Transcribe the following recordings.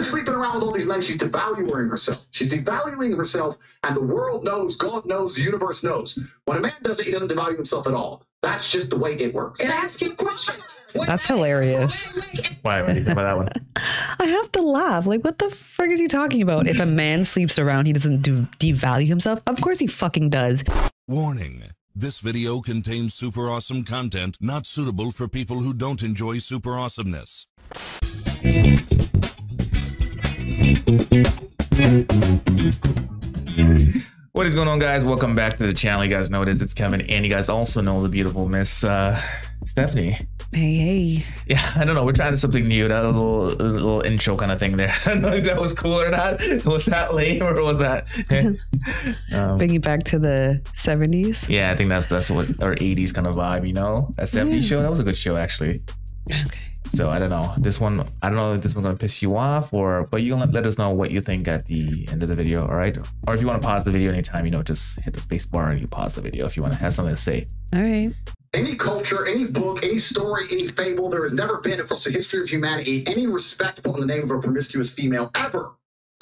is sleeping around with all these men, she's devaluing herself. She's devaluing herself, and the world knows, God knows, the universe knows. When a man does it, he doesn't devalue himself at all. That's just the way it works. Can I ask you a question? What- That's hilarious. Why? What do you think about that one? I have to laugh. Like, what the frick is he talking about? If a man sleeps around, he doesn't do devalue himself. Of course, he fucking does. Warning. This video contains super awesome content not suitable for people who don't enjoy super awesomeness. What is going on, guys? Welcome back to the channel. You guys know it is. It's Kevin, and you guys also know the beautiful Miss uh, Stephanie. Hey, hey. Yeah, I don't know. We're trying something new. That little little intro kind of thing there. I don't know if that was cool or not. Was that lame or was that? um, Bring you back to the 70s. yeah, I think that's that's what our '80s kind of vibe. You know, that '70s show. That was a good show actually. Okay. So I don't know. This one, I don't know if this one's gonna piss you off or, but you can let, let us know what you think at the end of the video. All right. Or if you want to pause the video anytime, you know, just hit the space bar and you pause the video if you want to have something to say. All right. Any culture, any book, any story, any fable, there has never been across the history of humanity any respect put in the name of a promiscuous female ever.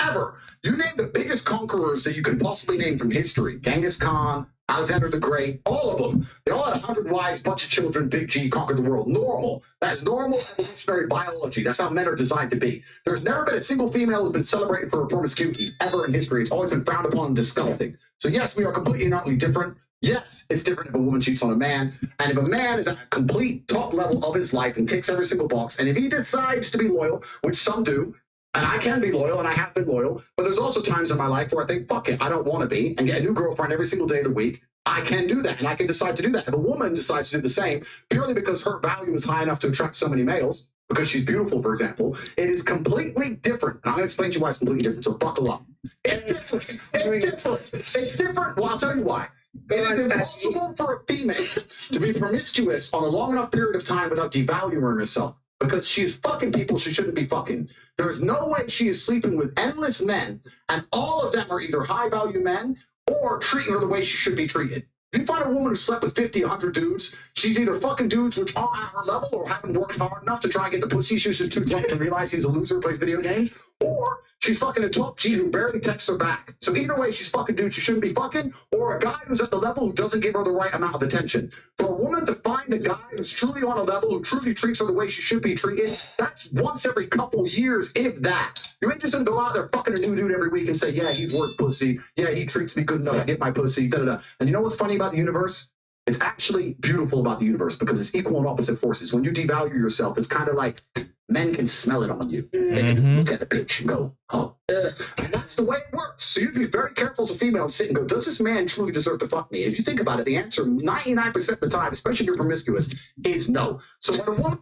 Ever. You name the biggest conquerors that you can possibly name from history Genghis Khan, Alexander the Great, all of them. They all had 100 wives, bunch of children, big G, conquered the world. Normal. That's normal evolutionary biology. That's how men are designed to be. There's never been a single female who's been celebrated for her promiscuity ever in history. It's always been frowned upon and disgusting. So, yes, we are completely and utterly different. Yes, it's different if a woman cheats on a man. And if a man is at a complete top level of his life and ticks every single box, and if he decides to be loyal, which some do, and I can be loyal, and I have been loyal, but there's also times in my life where I think, fuck it, I don't want to be, and get a new girlfriend every single day of the week. I can do that, and I can decide to do that. If a woman decides to do the same, purely because her value is high enough to attract so many males, because she's beautiful, for example, it is completely different. And I'm going to explain to you why it's completely different, so buckle up. It's different. It's different. It's different. Well, I'll tell you why. It is impossible for a female to be promiscuous on a long enough period of time without devaluing herself because she is fucking people she shouldn't be fucking. There's no way she is sleeping with endless men, and all of them are either high value men or treating her the way she should be treated. If you find a woman who slept with 50, 100 dudes, she's either fucking dudes which aren't at her level or haven't worked hard enough to try and get the pussy. She's just too drunk to realize he's a loser plays video games. Or she's fucking a top G who barely texts her back. So either way, she's fucking dude she shouldn't be fucking, or a guy who's at the level who doesn't give her the right amount of attention. For a woman to find a guy who's truly on a level, who truly treats her the way she should be treated, that's once every couple years, if that. You ain't just gonna go out there fucking a new dude every week and say, yeah, he's worth pussy. Yeah, he treats me good enough to get my pussy. Da, da, da. And you know what's funny about the universe? It's actually beautiful about the universe because it's equal and opposite forces. When you devalue yourself, it's kind of like men can smell it on you. They can Mhm. look at a bitch and go, oh, ugh. and that's the way it works. So you'd be very careful as a female to sit and go, does this man truly deserve to fuck me? If you think about it, the answer 99% of the time, especially if you're promiscuous, is no. So when a woman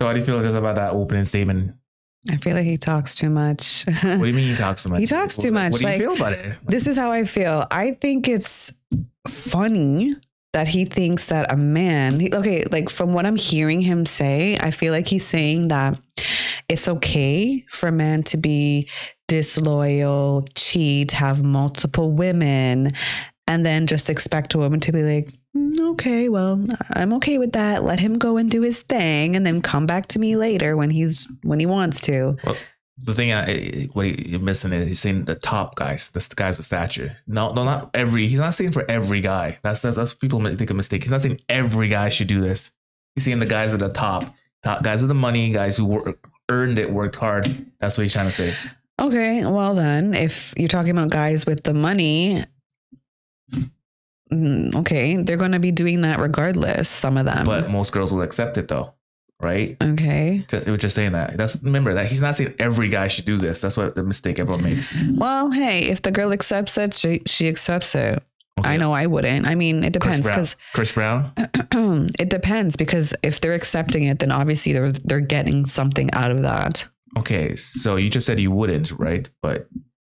So how do you feel just about that opening statement? I feel like he talks too much. What do you mean he talks too much? He talks too much, What do you like- feel about it? this is how I feel. I think it's funny that he thinks that a man, okay, like from what I'm hearing him say, I feel like he's saying that it's okay for a man to be disloyal, cheat, have multiple women, and then just expect a woman to be like, "Mm, okay, well, I'm okay with that. Let him go and do his thing and then come back to me later when he's when he wants to. Well, the thing I, what he, you're missing is he's saying the top guys, the guys with stature. No, no, not every. He's not saying for every guy. That's that's, that's people make a mistake. He's not saying every guy should do this. He's saying the guys at the top, top guys with the money, guys who work, earned it, worked hard. That's what he's trying to say. Okay, well then, if you're talking about guys with the money, mm, okay, they're going to be doing that regardless. Some of them, But most girls will accept it though, right? okay. Just, it was just saying that. That's remember that he's not saying every guy should do this. That's what the mistake everyone makes. Well, hey, if the girl accepts it, she she accepts it. I know I wouldn't. I mean, it Chris depends Brown. because Chris Brown. it depends because if they're accepting it, then obviously they're they're getting something out of that. Okay, so you just said you wouldn't, right? But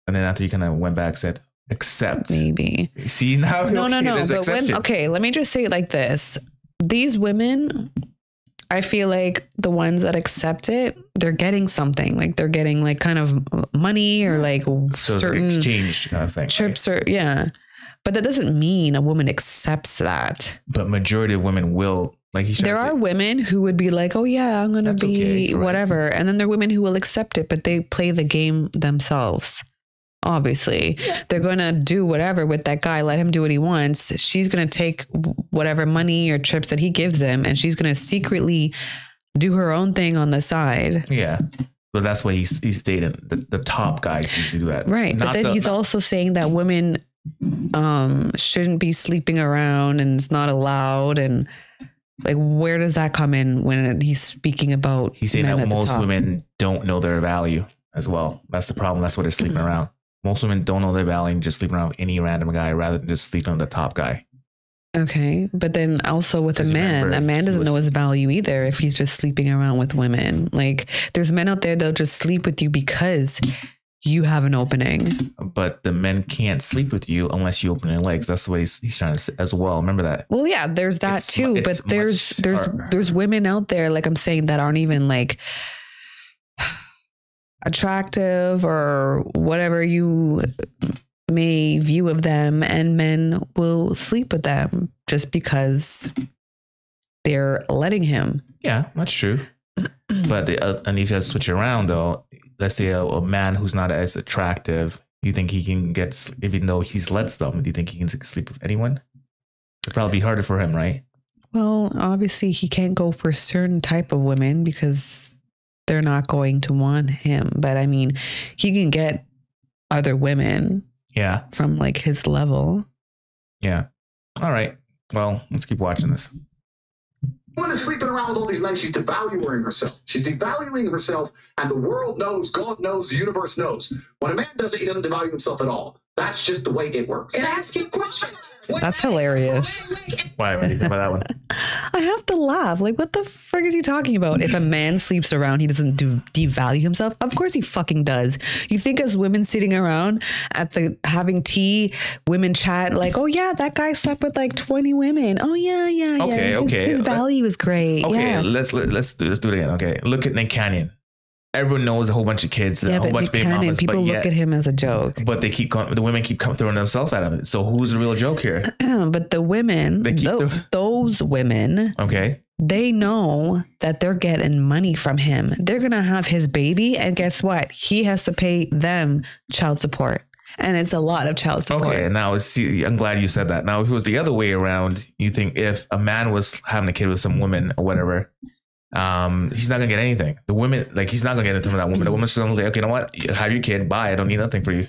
and then after you kind of went back, said accept. Maybe. See now? No, no, Okay, no. But when okay, let me just say it like this: these women, I feel like the ones that accept it, they're getting something. Like they're getting like kind of money or like so certain exchange kind of thing. right? trips or yeah. But that doesn't mean a woman accepts that. But majority of women will Like There are women who would be like, "Oh yeah, I'm gonna be okay, right. whatever," and then there are women who will accept it, but they play the game themselves. Obviously, they're gonna do whatever with that guy. Let him do what he wants. She's gonna take whatever money or trips that he gives them, and she's gonna secretly do her own thing on the side. Yeah. But that's why he's he's dating the, the top guys usually do that. Right. but then the- he's not- also saying that women um shouldn't be sleeping around and it's not allowed and like where does that come in when he's speaking about he's saying that at most women don't know their value as well. That's the problem. That's why they're sleeping around. Most women don't know their value and just sleeping around with any random guy rather than just sleeping on the top guy. Okay. But then also with a man, remember, a man doesn't know his value either if he's just sleeping around with women. Like there's men out there that'll just sleep with you because you have an opening. But the men can't sleep with you unless you open their legs. That's the way he's, he's trying to say as well. Remember that. Well, yeah, there's that It's too, mu- but there's there's harder. there's women out there like I'm saying that aren't even like attractive or whatever you may view of them and men will sleep with them just because they're letting him. Yeah, that's true. but the, uh, and if you switch around though, let's say a, a man who's not as attractive, you think he can get even though he's lets them? Do you think he can sleep with anyone? It'd probably be harder for him, right? Well, obviously he can't go for certain type of women because they're not going to want him, but I mean, he can get other women Yeah, from like his level. yeah. All right. Well, let's keep watching this. Woman is sleeping around with all these men. She's devaluing herself. She's devaluing herself, and the world knows, God knows, the universe knows. When a man does it, he doesn't devalue himself at all. That's just the way it works. Can I ask you a question? That's hilarious. wait, wait. Why? What do you think about that one? I have to laugh. Like, what the frick is he talking about? If a man sleeps around, he doesn't de- devalue himself. Of course, he fucking does. You think as women sitting around at the having tea, women chat like, "Oh yeah, that guy slept with like twenty women. Oh yeah, yeah, yeah. Okay, his, okay. His value is great. Okay, yeah, let's let, let's do let's do it again. Okay, look at Nick Cannon. Everyone knows a whole bunch of kids, yeah. a whole bunch of baby Buchanan, mamas, people but look at him as a joke. but they keep com- the women keep com- throwing themselves at him. So who's the real joke here? but the women, They keep tho- their- those women, Okay, they know that they're getting money from him. They're going to have his baby. And guess what? He has to pay them child support. And it's a lot of child support. okay. Now, see, I'm glad you said that. Now, if it was the other way around, you think if a man was having a kid with some woman or whatever, um, he's not gonna get anything. The women, like, he's not gonna get anything from that woman. The woman's just gonna say, okay, you know what? You Have your kid. Bye. I don't need nothing for you.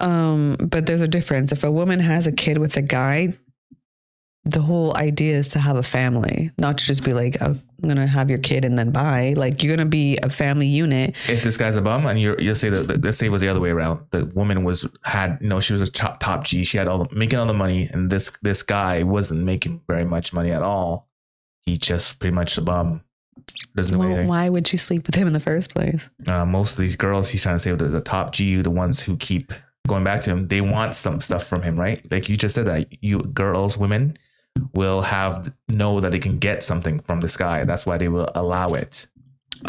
Um, but there's a difference. If a woman has a kid with a guy, the whole idea is to have a family, not to just be like, "Oh, I'm going to have your kid and then bye. Like, you're going to be a family unit. if this guy's a bum and you're you'll say that that- let's say it was the other way around the woman was had you know she was a top top g she had all the, making all the money and this this guy wasn't making very much money at all he just pretty much a bum doesn't do Well, anything why would she sleep with him in the first place? uh, most of these girls he's trying to say the, the top g the ones who keep going back to him they want some stuff from him right like you just said that you girls women will have know that they can get something from this guy that's why they will allow it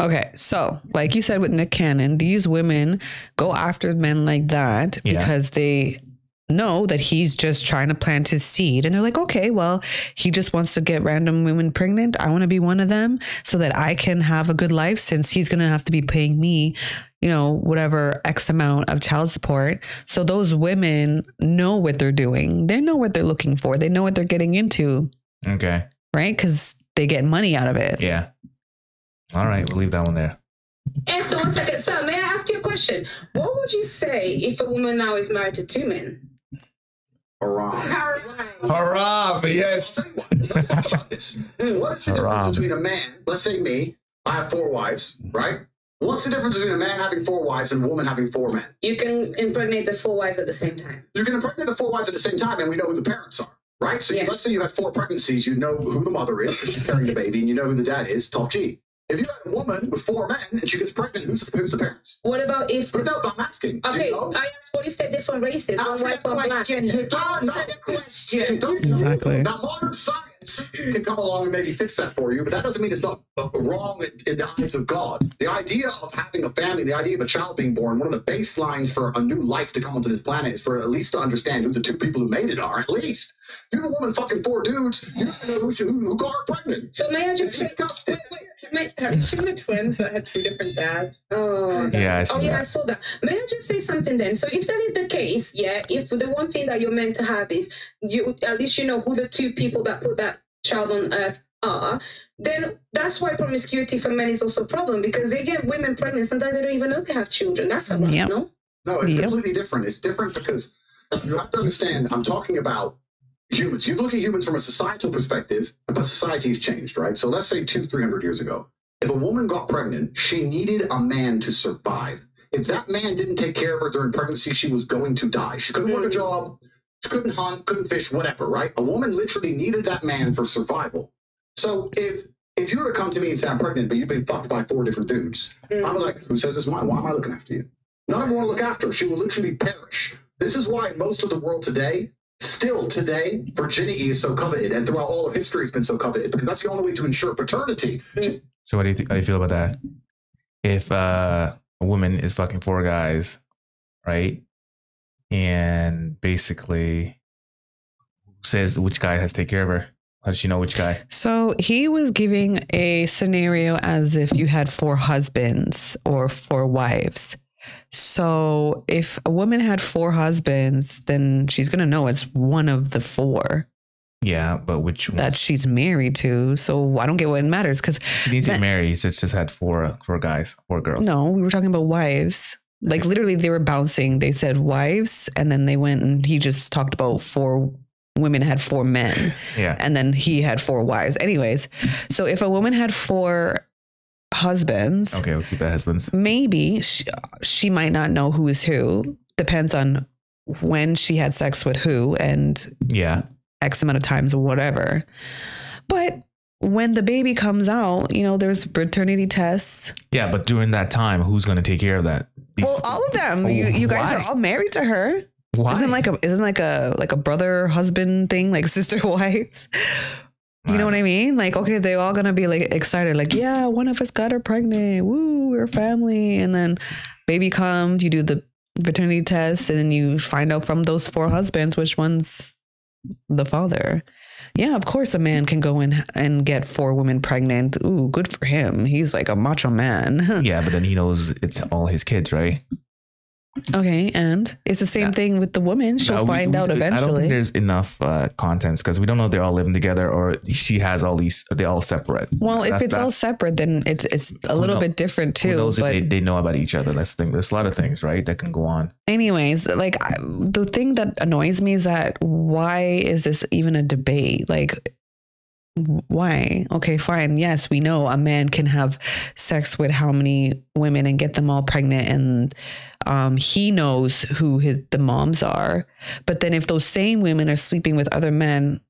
Okay, so like you said with Nick Cannon, these women go after men like that Yeah. because they know that he's just trying to plant his seed. And they're like, okay, well, he just wants to get random women pregnant. I want to be one of them so that I can have a good life since he's going to have to be paying me, you know, whatever X amount of child support. So those women know what they're doing. They know what they're looking for. They know what they're getting into, okay right? Because they get money out of it. yeah all right we'll leave that one there And so one second, so may I ask you a question? What would you say if a woman now is married to two men? Haram. Hurrah! Yes. I'll tell you what, let's talk about this. What is the Haram. difference between a man, let's say me, I have four wives, right? What's the difference between a man having four wives and a woman having four men? You can impregnate the four wives at the same time. You can impregnate the four wives at the same time, and we know who the parents are, right? So you- let's say you had four pregnancies, you know who the mother is because she's carrying the baby, and you know who the dad is, top G. If you had a woman with four men and she gets pregnant, who's, who's the parents? What about if But the no, I'm asking. Okay, you know? I asked what if they're different races? One Answer white, the one black. question. Answer the question. Don't know. Exactly. Now, modern science can come along and maybe fix that for you, but that doesn't mean it's not uh, wrong in, in the eyes of God. The idea of having a family, the idea of a child being born, one of the baselines for a new life to come onto this planet is for at least to understand who the two people who made it are, at least. You have a woman fucking four dudes. You don't know who, who, who got her pregnant. So may I just It's say, disgusting. wait, wait, may, Have you seen the twins that had two different dads? Oh, Yeah, I that's- oh yeah, that. I saw that. May I just say something then? So if that is the case, yeah, if the one thing that you're meant to have is you at least you know who the two people that put that child on earth are, then that's why promiscuity for men is also a problem because they get women pregnant. Sometimes they don't even know they have children. That's a Yep. no? No, it's Yep. completely different. It's different because you have to understand. I'm talking about humans. You look at humans from a societal perspective, but society's changed, right? So let's say two, three hundred years ago, if a woman got pregnant, she needed a man to survive. If that man didn't take care of her during pregnancy, she was going to die. She couldn't work a job, she couldn't hunt, couldn't fish, whatever, right? A woman literally needed that man for survival. So if if you were to come to me and say I'm pregnant, but you've been fucked by four different dudes, I'm mm. like, who says it's mine? Why am I looking after you? None of them want to look after her. She will literally perish. This is why most of the world today, still today, virginity is so coveted, and throughout all of history, it's been so coveted because that's the only way to ensure paternity. So what do you th- how do you feel about that? If uh, a woman is fucking four guys, right, and basically says which guy has to take care of her, how does she know which guy? So he was giving a scenario as if you had four husbands or four wives. So if a woman had four husbands, then she's going to know it's one of the four Yeah, but which one? that she's married to. So I don't get what it matters because She didn't say that- marry. It's just had four four guys, four girls. no, we were talking about wives. Like literally, they were bouncing. They said wives, and then they went and he just talked about four women had four men. Yeah. and then he had four wives. Anyways, so if a woman had four husbands, Okay, we'll keep that husbands. maybe she, she might not know who is who. Depends on when she had sex with who and Yeah. X amount of times or whatever. But when the baby comes out, you know, there's paternity tests. Yeah, but during that time, who's going to take care of that? These- Well, all of them. Oh, you, you guys Why? are all married to her. Why? Isn't like a isn't like a like a brother husband thing, like sister wives. You know what I mean? Like, okay, they're all gonna be like excited, like, yeah, one of us got her pregnant. Woo, we're family. And then baby comes, you do the paternity test, and then you find out from those four husbands which one's the father. Yeah, of course a man can go in and get four women pregnant. Ooh, good for him. He's like a macho man. Yeah, but then he knows it's all his kids, right? Okay, and it's the same Yeah. thing with the woman. She'll No, find we- out I don't eventually. think there's enough uh, contents because we don't know if they're all living together or she has all these. They're all separate. Well, if it's all separate, then it's it's a little know- bit different who too. knows But if they, they know about each other. That's the thing. There's a lot of things, right, that can go on. anyways, like I, the thing that annoys me is that why is this even a debate? Like, why? Okay, fine. Yes, we know a man can have sex with how many women and get them all pregnant, and um, he knows who his the moms are. But then, if those same women are sleeping with other men,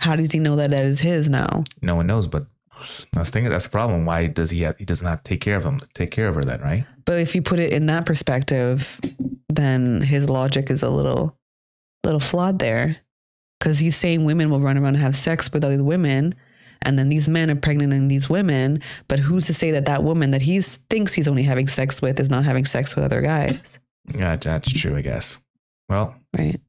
how does he know that that is his now? No one knows, but that's thing. That's the problem. Why does he have? He doesn't take care of him. Take care of her then, right? But if you put it in that perspective, then his logic is a little, little flawed there, because he's saying women will run around and have sex with other women, and then these men are pregnant and these women. But who's to say that that woman that he thinks he's only having sex with is not having sex with other guys, Yeah, that's true. I guess. Well, right?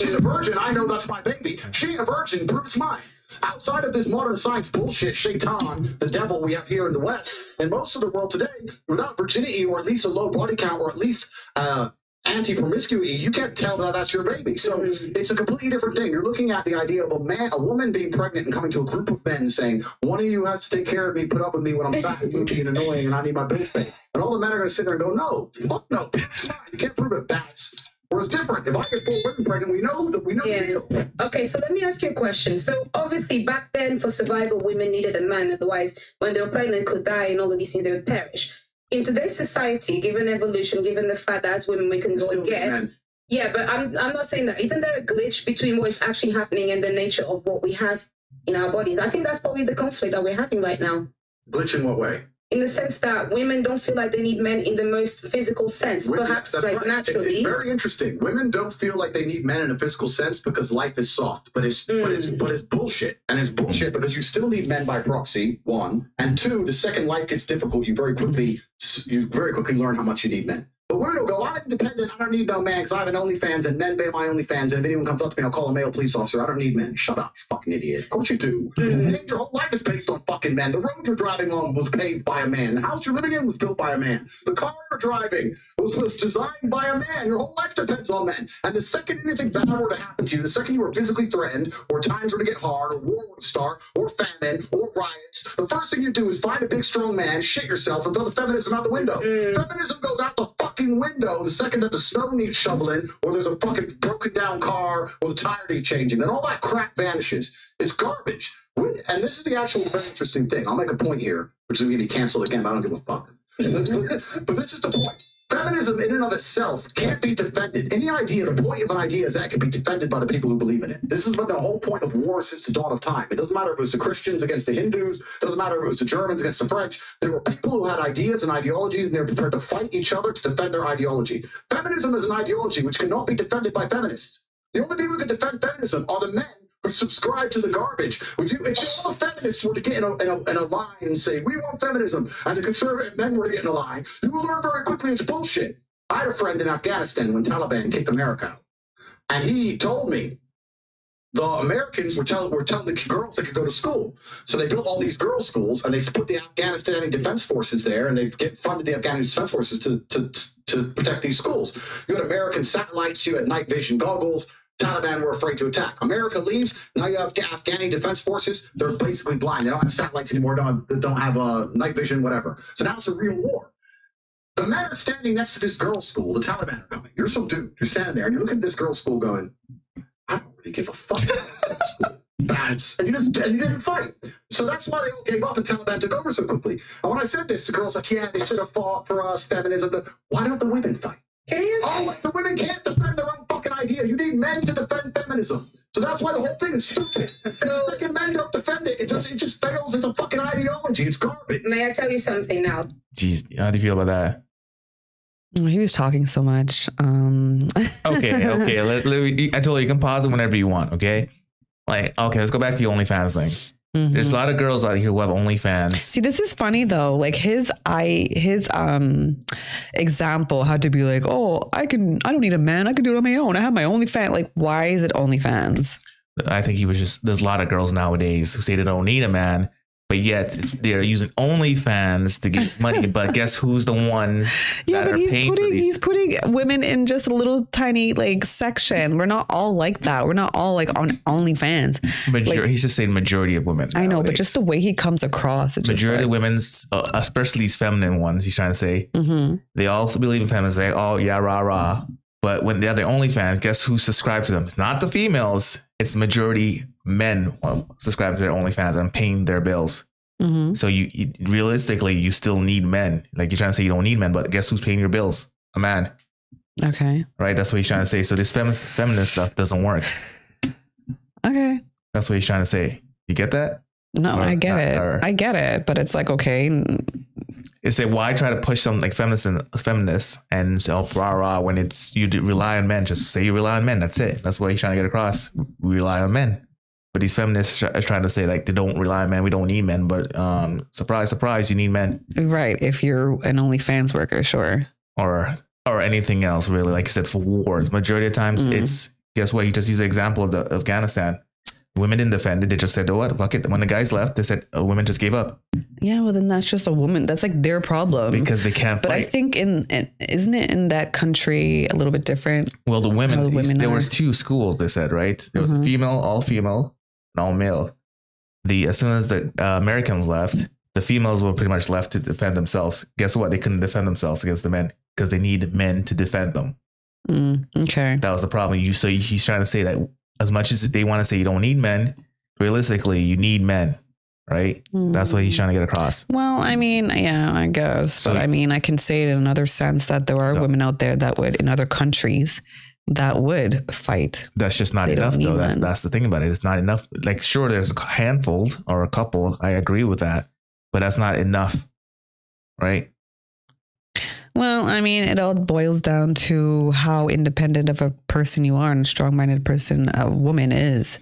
She's a virgin. I know that's my baby. She a virgin. Proves mine. Outside of this modern science bullshit, Shaitan, the devil we have here in the West, and most of the world today, without virginity or at least a low body count or at least uh, anti-promiscuity, you can't tell that that's your baby. So mm-hmm. it's a completely different thing. You're looking at the idea of a man, a woman being pregnant and coming to a group of men saying, "One of you has to take care of me, put up with me when I'm fat and goofy and annoying, and I need my bills paid." And all the men are going to sit there and go, "No, fuck no. You can't prove it. Bats." Or it's different. If I get four women pregnant, we know that we know Yeah. the deal. Okay, so let me ask you a question. So obviously back then for survival, women needed a man. Otherwise, when they were pregnant, could die and all of these things, they would perish. In today's society, given evolution, given the fact that women we can go and get, men. yeah, but I'm I'm not saying that. Isn't there a glitch between what is actually happening and the nature of what we have in our bodies? I think that's probably the conflict that we're having right now. Glitch in what way? In the sense that women don't feel like they need men in the most physical sense, Women- perhaps like right. Naturally. It's very interesting. Women don't feel like they need men in a physical sense because life is soft, but it's but it's Mm. but it's bullshit. And it's bullshit because you still need men by proxy. One and two. The second life gets difficult, you very quickly you very quickly learn how much you need men. But women will go, I'm independent. I don't need no man because I have an OnlyFans and men pay my OnlyFans. And if anyone comes up to me, I'll call a male police officer. I don't need men. Shut up, fucking idiot. Of course you do. Your whole life is based on fucking men. The road you're driving on was paved by a man. The house you're living in was built by a man. The car you're driving was, was designed by a man. Your whole life depends on men. And the second anything bad were to happen to you, the second you were physically threatened, or times were to get hard, or war were to start, or famine, or riots, the first thing you do is find a big strong man, shit yourself, and throw the feminism out the window. Mm. Feminism goes out the fucking window the second that the snow needs shoveling, or there's a fucking broken down car, or the tire needs changing. Then all that crap vanishes. It's garbage. And this is the actual very interesting thing. I'll make a point here, which is going to be canceled again, but I don't give a fuck. but this is the point. Feminism, in and of itself, can't be defended. Any idea, the point of an idea is that it can be defended by the people who believe in it. This has been the whole point of war since the dawn of time. It doesn't matter if it was the Christians against the Hindus, it doesn't matter if it was the Germans against the French. There were people who had ideas and ideologies, and they were prepared to fight each other to defend their ideology. Feminism is an ideology which cannot be defended by feminists. The only people who can defend feminism are the men subscribe to the garbage. If, you, if all the feminists were to get in a, in, a, in a line and say, we want feminism, and the conservative men were to get in a line, you will learn very quickly it's bullshit. I had a friend in Afghanistan when Taliban kicked America out. And he told me the Americans were telling were telling the girls they could go to school. So they built all these girls' schools and they put the Afghanistani defense forces there and they get funded the Afghan defense forces to, to, to protect these schools. You had American satellites, you had night vision goggles. Taliban were afraid to attack. America leaves. Now you have the Afghani defense forces. They're basically blind. They don't have satellites anymore. Don't have, don't have uh, night vision, whatever. So now it's a real war. The men are standing next to this girls' school. The Taliban are coming. You're some dude. You're standing there and you look at this girls' school going, I don't really give a fuck. Bats. And you just and you didn't fight. So that's why they all gave up and Taliban took over so quickly. And when I said this, the girls like, yeah, they should have fought for us, feminism. But why don't the women fight? Can I ask Oh, the women can't defend their own fucking idea. You need men to defend feminism. So that's why the whole thing is stupid. So if fucking men don't defend it, it just it just fails. It's a fucking ideology. It's garbage. May I tell you something now? Jeez, how do you feel about that? He was talking so much. Um, Okay, okay. let, let me- I told you you can pause it whenever you want. Okay. Like, okay, let's go back to the OnlyFans thing. Mhm. There's a lot of girls out here who have OnlyFans. See, this is funny though. Like his I his um example had to be like, oh, I can I don't need a man. I can do it on my own. I have my OnlyFans. Like, why is it OnlyFans? I think he was just. There's a lot of girls nowadays who say they don't need a man, but yet it's- they're using OnlyFans to get money. but guess who's the one Yeah, that but are he's paying for putting these? he's putting women in just a little tiny like section. We're not all like that. We're not all like on OnlyFans. Major- like- he's just saying majority of women. I know, but just the way he comes across, it's just majority of like, women's, uh, especially these feminine ones. He's trying to say Mhm. they all believe in feminism. They oh yeah rah rah. But when they have their OnlyFans, guess who subscribed to them? It's not the females. It's majority men who subscribe to their OnlyFans and paying their bills. Mhm. So you, you realistically you still need men. Like you're trying to say you don't need men, but guess who's paying your bills? A man, Okay. right? That's what he's trying to say. So this feminist feminist stuff doesn't work. Okay. That's what he's trying to say. You get that? No, Or I get not- it. or- I get it. But it's like, okay, It's like why try to push something like feminist and feminists and say oh rah rah when it's you rely on men. Just say you rely on men. That's it. That's what he's trying to get across. We rely on men. But these feminists are trying to say like they don't rely on men. We don't need men. But um, surprise, surprise, you need men right. If you're an OnlyFans worker, sure. or or anything else really. Like I said, for wars, majority of times Mm. it's guess what? He just used the example of the Afghanistan. Women didn't defend it. They just said, "Oh what? Fuck it." When the guys left, they said, oh, "Women just gave up Yeah, well, then that's just a woman. That's like their problem. because they can't but I think in, in isn't it in that country a little bit different? Well, the women, the women there are. was two schools. They said right. There was Mhm. female, all female, and all male. The as soon as the uh, Americans left, the females were pretty much left to defend themselves. Guess what? They couldn't defend themselves against the men because they need men to defend them. Mm, okay. That was the problem. You so he's trying to say that as much as they want to say you don't need men, realistically you need men, right? That's what he's mm. trying to get across. Well, I mean, yeah, I guess. So- but I mean, I can say it in another sense that there are women out there that would, in other countries, that would fight. That's just not They enough, though. That's that's the thing about it. It's not enough. Like, sure, there's a handful or a couple. I agree with that, but that's not enough, right? Well, I mean, it all boils down to how independent of a person you are and a strong minded person a woman is.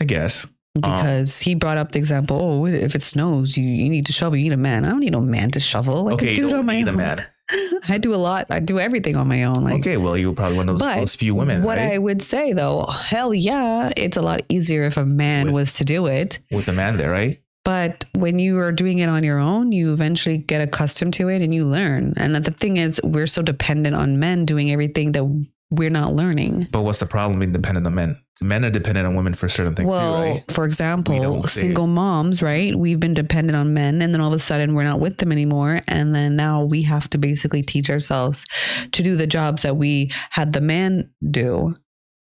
I guess. Because he brought up the example, oh, if it snows, you, you need to shovel, you need a man. I don't need no man to shovel. I okay, can do it on don't my own. man. I do a lot. I do everything on my own. Like, okay, well, you were probably one of those, those few women, what right? I would say though, hell yeah, it's a lot easier if a man With- was to do it. with a man there, right? But when you are doing it on your own, you eventually get accustomed to it and you learn. And that the thing is, we're so dependent on men doing everything that we're not learning. But what's the problem being dependent on men? Men are dependent on women for certain things well, too, right? for example, single moms, right? We've been dependent on men, and then all of a sudden we're not with them anymore. And then now we have to basically teach ourselves to do the jobs that we had the man do.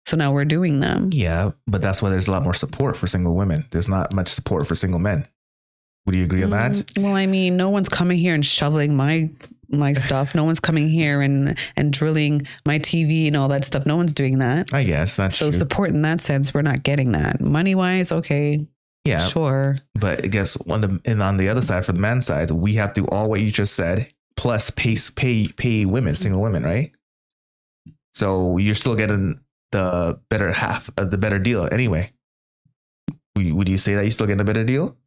So now we're doing them. Yeah, but that's why there's a lot more support for single women. There's not much support for single men. Would you agree on that? Mm, Well, I mean, no one's coming here and shoveling my my stuff. No one's coming here and and drilling my TV and all that stuff. No one's doing that. I guess that's So true. support in that sense, we're not getting that. Money wise, okay, yeah, sure. but I guess on the and on the other side, for the man side, we have to all what you just said plus pay pay pay women, single women, right? So you're still getting the better half, uh, the better deal anyway. Would you, say that you're still getting a better deal?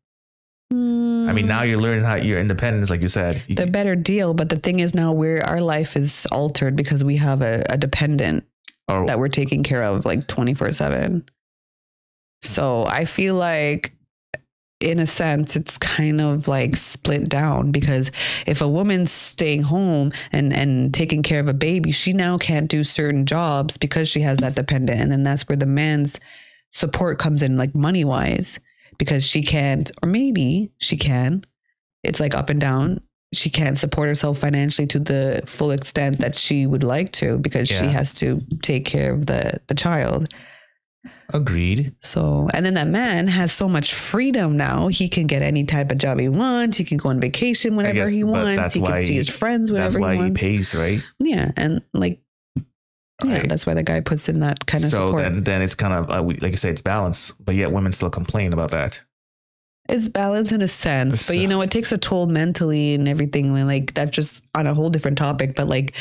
I mean, now you're learning how your independence, like you said. You, the better deal, but the thing is now we're our life is altered because we have a, a dependent or, that we're taking care of like 24 7 so i feel like in a sense it's kind of like split down because if a woman's staying home and and taking care of a baby she now can't do certain jobs because she has that dependent. And then that's where the man's support comes in like money wise because she can't or maybe she can. It's like up and down. She can't support herself financially to the full extent that she would like to because she has to take care of the the child agreed. so and then that man has so much freedom now he can get any type of job he wants he can go on vacation whenever guess, he wants he can see he- his friends That's whenever why he he wants pays, right? yeah and like yeah Right. that's why the guy puts in that kind of so support then, then it's kind of uh, we, like you say, it's balance, but yet women still complain about that. It's balance in a sense, but you know, it takes a toll mentally and everything. and, Like that's just on a whole different topic. But like,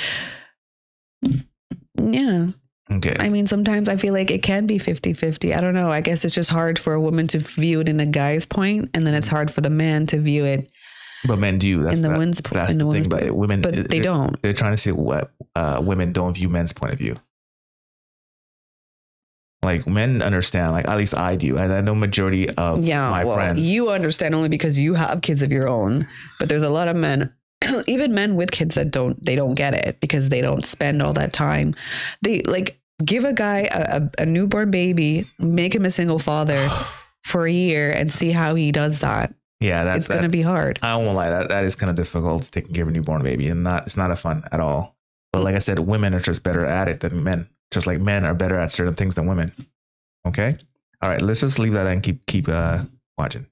yeah, Okay, I mean, sometimes I feel like it can be 50 50. I don't know. I guess it's just hard for a woman to view it in a guy's point, and then it's hard for the man to view it but men do. That's in the that- women's po- That's in the the thing. But point. women, But they they're- don't. They're trying to see what uh, women don't view men's point of view. Like men understand, like at least I do, and I know majority of Yeah, my well, friends. you understand only because you have kids of your own. But there's a lot of men, even men with kids that don't they don't get it because they don't spend all that time. They like give a guy a, a, a newborn baby, make him a single father for a year, and see how he does that. yeah, that's it's gonna be hard. I won't lie, that that is kind of difficult taking care of a newborn baby, and not it's not a fun at all. But like I said, women are just better at it than men. Just like men are better at certain things than women. Okay, all right, let's just leave that and keep keep uh watching.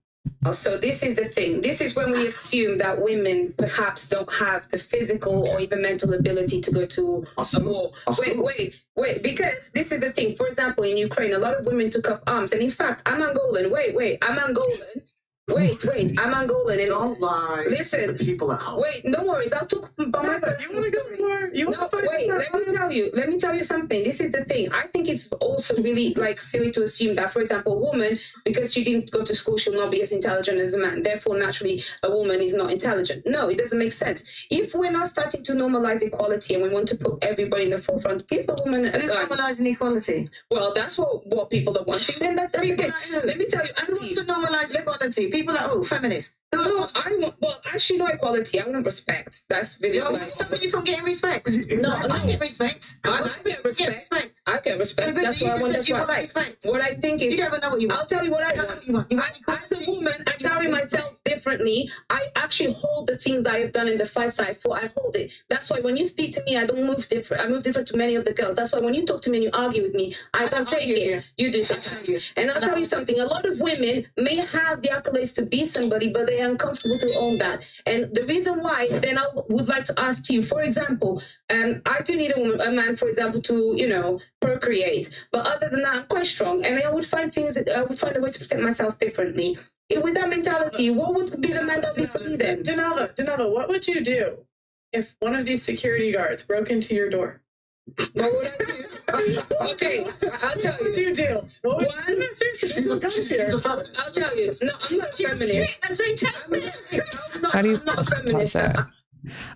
So this is the thing. This is when we assume that women perhaps don't have the physical or even mental ability to go to a war. Wait, wait, wait. Because this is the thing. For example, in Ukraine, a lot of women took up arms, and in fact, I'm Angolan. Wait, wait, I'm Angolan. Wait, wait, I'm Angolan. And Don't lie Listen. the people at home. Wait, no worries. I'll talk about my personal story. You No, wait, let me tell you, let me tell you something. This is the thing. I think it's also really like silly to assume that, for example, a woman, because she didn't go to school, she'll not be as intelligent as a man. Therefore, naturally, a woman is not intelligent. No, it doesn't make sense. If we're not starting to normalize equality and we want to put everybody in the forefront, give a woman a Who's gun. normalising equality? Well, that's what, what people are wanting. Then that, that's the case. Let me tell you, Who wants to normalise equality? People like who? Feminists. Who No, I want, well, actually, no equality. I want respect. That's really Yo, what I what's stopping want. you from getting respect? No, I no. get respect. I, I get Get respect. respect. I get respect. So, that's you what I want. That's what I want like. respect. What I think is, You don't know what you want. I'll tell you what I You don't want. you want. You want I, as a woman, I carry myself differently. I actually hold the things that I've done in the fights that I fought. I hold it. That's why when you speak to me, I don't move different. I move different to many of the girls. That's why when you talk to me and you argue with me, I, don't don't take it. with You do you. sometimes. And I'll tell you something. A lot of women may have the accolades to be somebody, but they are uncomfortable to own that. And the reason why, then I would like to ask you, for example, um, I do need a, a man, for example, to you know procreate. But other than that, I'm quite strong, and I would find things. that I would find a way to protect myself differently. With that mentality, what would be the man that be for me then? Denava, Denava, what would you do if one of these security guards broke into your door? What would I do? Okay, I'll tell What would you. you do? What would One, no, seriously, She's people a, come she's, here. she's a feminist. I'll tell you. No, I'm not a feminist. And say, I'm, I'm not, How do you I'm not feminist. that?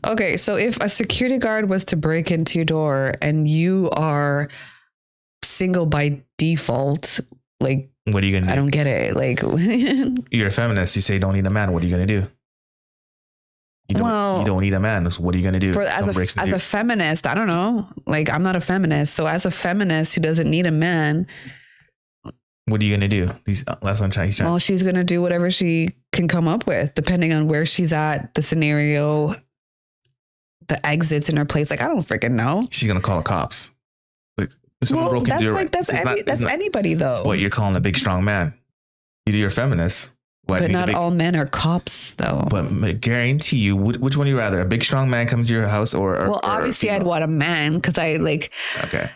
Okay, so if a security guard was to break into your door and you are single by default, like What are you gonna do? I don't get it. Like, You're a feminist. You say you don't need a man. What are you gonna do? You don't, Well- you don't need a man. So what are you gonna do? for as a, as your- a feminist, I don't know. Like, I'm not a feminist, so as a feminist who doesn't need a man, what are you gonna do? These uh, that's what I'm trying. He's trying well, she's gonna do whatever she can come up with, depending on where she's at, the scenario, the exits in her place. Like, I don't freaking know. she's gonna call the cops. Like Well, that's like that's any, not- that's not- anybody though. What you're calling a big strong man? Either you're a feminist, but not big- all men are cops though. But I guarantee you, which, which one you rather? A big strong man comes to your house, or, or well, or obviously, I'd want a man because I like Okay,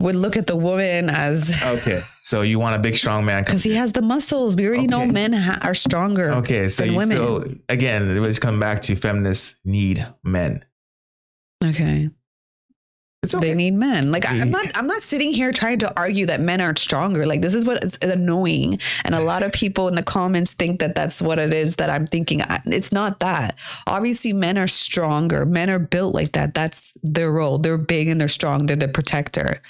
would look at the woman as okay. So you want a big strong man? because he has the muscles. We already know men ha- are stronger. Okay, so than you women. feel again. It was come back to feminists need men. Okay. Okay. They need men. Like I- I'm not I'm not sitting here trying to argue that men aren't stronger. Like this is what is annoying. And a lot of people in the comments think that that's what it is that I'm thinking. It's not that. Obviously men are stronger. Men are built like that. That's their role. They're big and they're strong. They're the protector.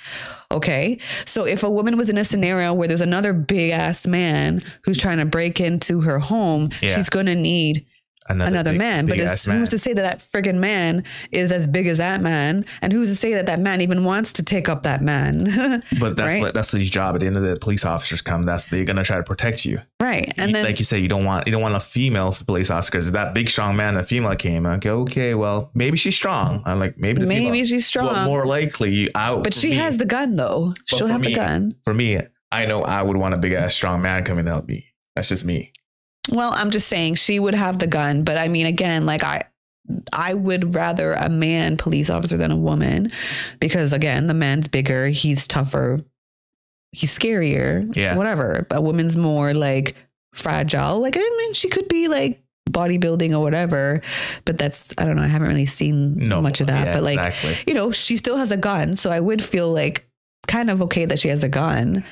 Okay? So if a woman was in a scenario where there's another big ass man who's trying to break into her home, Yeah. she's going to need another big- man. But big-ass it's, man. who's to say that that friggin' man is as big as that man? And who's to say that that man even wants to take up that man? But that's right? what that's his job. At the end of the day, police officers come. That's they're gonna try to protect you. right. And You- then, like you said, you don't want you don't want a female police officer because that big strong man, a female came. Okay, okay, well maybe she's strong. I'm like maybe the maybe female- she's strong. But more likely, you out. but she me- has the gun though. but She'll have the gun. For me, I know I would want a big ass strong man coming to help me. That's just me. Well, I'm just saying she would have the gun. But I mean, again, like I, I would rather a man police officer than a woman because again, the man's bigger, he's tougher, he's scarier, Yeah. whatever. A woman's more like fragile. Like I mean, she could be like bodybuilding or whatever, but that's I don't know. I haven't really seen No, much of that. yeah, but like exactly. you know, she still has a gun, so I would feel like kind of okay that she has a gun.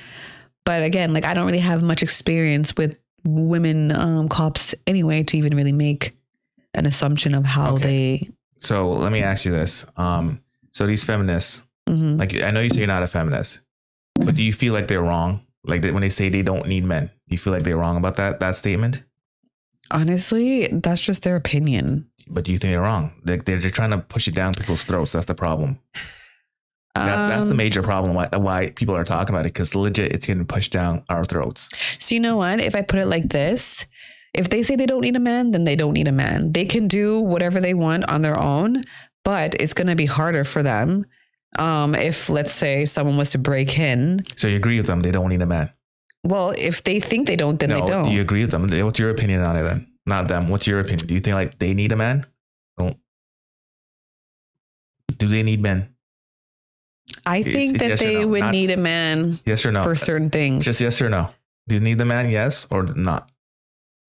But again, like I don't really have much experience with women um, cops anyway to even really make an assumption of how Okay. So let me ask you this. Um, so these feminists, they. mhm. like I know you say you're not a feminist, but do you feel like they're wrong? Like that when they say they don't need men, do you feel like they're wrong about that that statement? Honestly, that's just their opinion. But do you think they're wrong? Like they're just trying to push it down people's throats. That's the problem. That's that's the Um, major problem why, why people are talking about it because legit it's getting pushed down our throats. So you know what? If I put it like this, if they say they don't need a man, then they don't need a man. They can do whatever they want on their own, but it's going to be harder for them. Um, if let's say someone was to break in, So you agree with them? They don't need a man. well, if they think they don't, then no, they don't. do you agree with them? What's your opinion on it then? Not them. What's your opinion? Do you think like they need a man? Don't. Do they need men? I It's- think it's that yes they no, would not- need a man Yes or no? for certain things. Just yes or no. Do you need the man? Yes or not?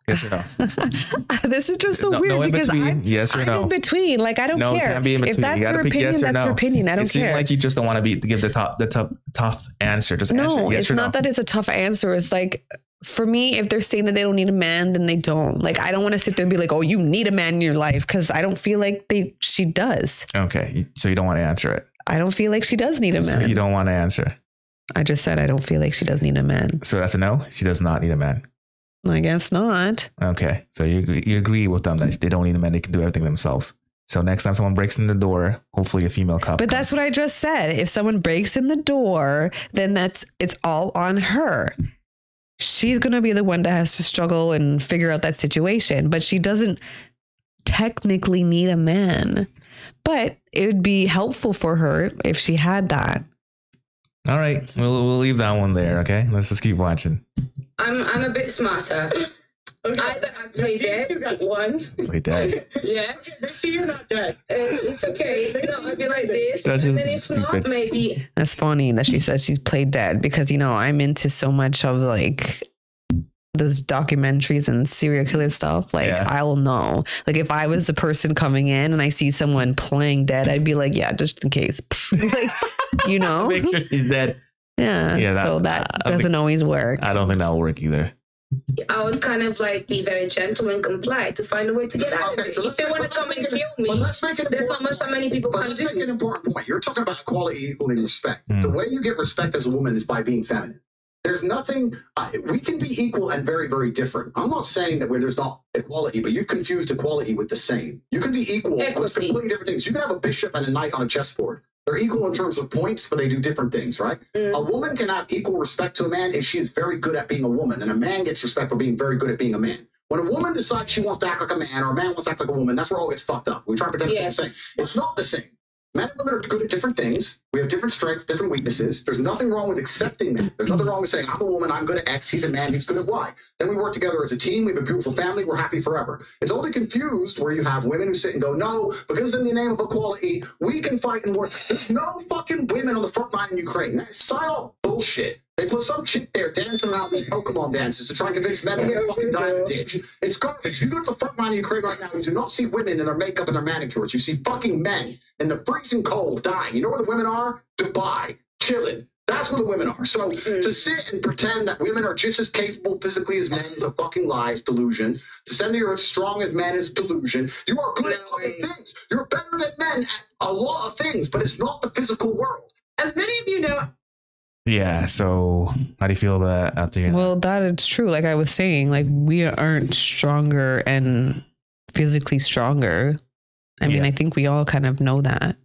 Yes or no? this is just so No- weird no in because between. I'm, Yes or I'm no? in between. Like I don't No, it care. can't be in If between. that's You your yes opinion, or that's your opinion. I don't seems care. It seems like you just don't want to be give the top the tough tough answer. Just answer no, yes it's or not no. that it's a tough answer. It's like for me, if they're saying that they don't need a man, then they don't. Like I don't want to sit there and be like, "Oh, you need a man in your life," because I don't feel like they. She does. okay, so you don't want to answer it. I don't feel like she does need a So man. you don't want to answer. I just said I don't feel like she does need a man. So that's a no. She does not need a man. I guess not. Okay, so you agree, you agree with them that they don't need a man. They can do everything themselves. So next time someone breaks in the door, hopefully a female cop. But that's what I just said. If someone breaks in the door, then that's it's all on her. She's gonna be the one that has to struggle and figure out that situation. But she doesn't technically need a man. But it would be helpful for her if she had that. All right, we'll we'll leave that one there. Okay, let's just keep watching. I'm I'm a bit smarter. Okay. Either I played These two dead, got- one, Play dead. yeah. See, you're not dead. Uh, it's okay. No, I'd be like this. That's and then if stupid. not, maybe That's funny that she said she's played dead because you know I'm into so much of like those documentaries and serial killer stuff. Like Yeah. I'll know. Like if I was the person coming in and I see someone playing dead, I'd be like, yeah, just in case. like you know, Make sure she's dead. yeah. Yeah, that- so that I doesn't always work. I don't think that'll work either. I would kind of like be very gentle and comply to find a way to get out of it. so if they want to come and kill it- but me, let's make it there's not important. much that many people But can let's make an important point. You're talking about equality, equality, and respect. Mm. The way you get respect as a woman is by being feminine. There's nothing. Uh, we can be equal and very, very different. I'm not saying that where there's not equality, but you've confused equality with the same. You can be equal with completely different things. You can have a bishop and a knight on a chessboard. They're equal in terms of points, but they do different things, right? Mm. A woman can have equal respect to a man if she is very good at being a woman, and a man gets respect for being very good at being a man. When a woman decides she wants to act like a man, or a man wants to act like a woman, that's where all gets fucked up. We try to pretend it's the same. It's not the same. Men and women are good at different things. We have different strengths, different weaknesses. There's nothing wrong with accepting that. There's nothing wrong with saying, I'm a woman, I'm good at X, he's a man, he's good at Y. Then we work together as a team, we have a beautiful family, we're happy forever. It's only confused where you have women who sit and go, no, because in the name of equality, we can fight and work. There's no fucking women on the front line in Ukraine. That's psyop bullshit. They put some chick there dancing around with Pokemon dances to try and convince men to fucking die in a ditch. It's garbage. You go to the front line of Ukraine right now, you do not see women in their makeup and their manicures. You see fucking men in the freezing cold dying. You know where the women are? Dubai, chilling. That's where the women are. So mm. to sit and pretend that women are just as capable physically as men is a fucking lie, it's delusion. To say that you're as strong as men is delusion. You are good at other things. You're better than men at a lot of things, but it's not the physical world. As many of you know, Yeah. So how do you feel about out there? Well, that is true. Like I was saying, like we aren't stronger and physically stronger. I mean, Yeah. I think we all kind of know that.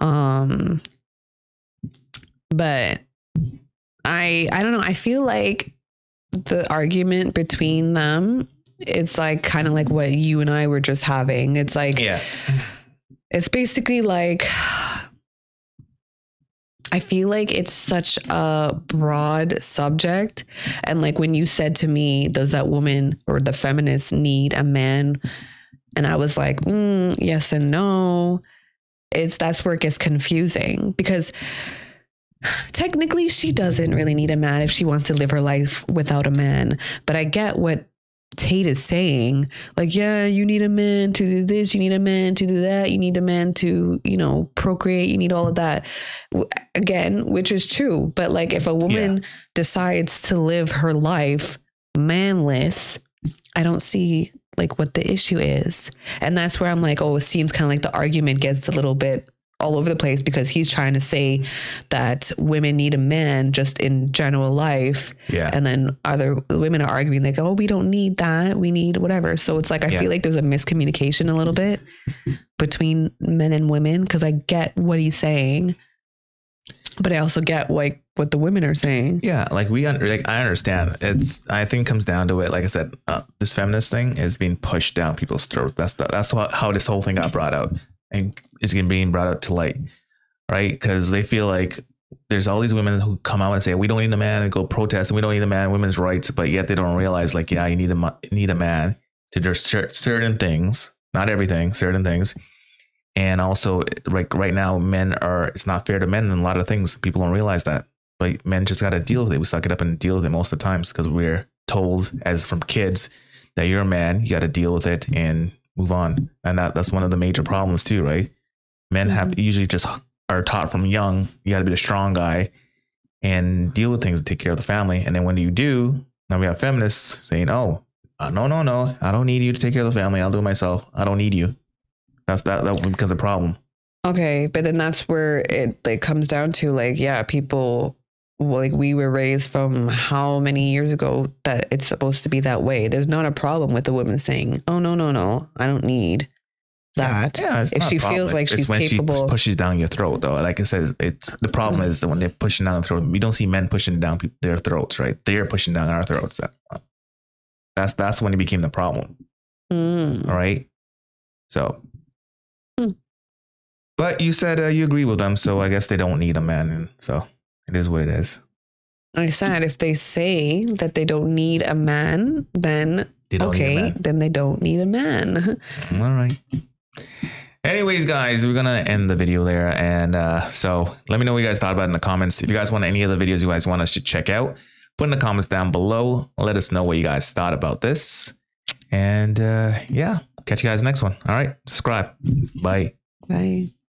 Um but I I don't know. I feel like the argument between them it's like kind of like what you and I were just having. It's like yeah. it's basically like I feel like it's such a broad subject. And like when you said to me, does that woman or the feminist need a man? And I was like, mm, yes and no. It's that's where it gets confusing because technically she doesn't really need a man if she wants to live her life without a man. But I get what Tate is saying. Like, yeah, you need a man to do this, you need a man to do that, you need a man to, you know, procreate, you need all of that. Again, which is true. But like, if a woman decides to live her life manless, I don't see like what the issue is. And that's where I'm like, oh, it seems kind of like the argument gets a little bit all over the place because he's trying to say that women need a man just in general life Yeah. and then other women are arguing like oh we don't need that we need whatever so it's like i Yeah. feel like there's a miscommunication a little bit between men and women because i get what he's saying but i also get like what the women are saying Yeah, like we like I understand. It's I think it comes down to it. Like I said, uh, this feminist thing is being pushed down people's throats. That's the, that's what, how this whole thing got brought out, and it's getting being brought up to light, right? Because they feel like there's all these women who come out and say we don't need a man and go protest and we don't need a man, women's rights, but yet they don't realize like yeah, you need a need a man to do certain things, not everything, certain things. And also, like right now, men are. It's not fair to men in a lot of things. People don't realize that but men just got to deal with it. We suck it up and deal with it most of the times because we're told as from kids that you're a man, you got to deal with it and move on. And that that's one of the major problems too, right? Men have usually just are taught from young, you got to be the strong guy and deal with things and take care of the family. And then when you do, now we have feminists saying, "Oh, uh, no, no, no, I don't need you to take care of the family. I'll do it myself. I don't need you." That's that that becomes a problem. okay but then that's where it like comes down to like yeah people like we were raised from how many years ago that it's supposed to be that way there's not a problem with the woman saying oh no no no i don't need that Yeah, it's if not she feels like It's she's when capable she pushes down your throat, though. Like I said, it's the problem is when they're pushing down the throat. We don't see men pushing down their throats, right? They're pushing down our throats. That's that's when it became the problem, Mm. all right? So, Hmm. but you said uh, you agree with them, so I guess they don't need a man, and so it is what it is. I said if they say that they don't need a man, then They don't need a okay, man. then they don't need a man. All right. Anyways, guys, we're gonna end the video there, and uh, so let me know what you guys thought about in the comments. If you guys want any other videos you guys want us to check out, put in the comments down below. Let us know what you guys thought about this, and uh, yeah, catch you guys next one. All right, subscribe. Bye. Bye.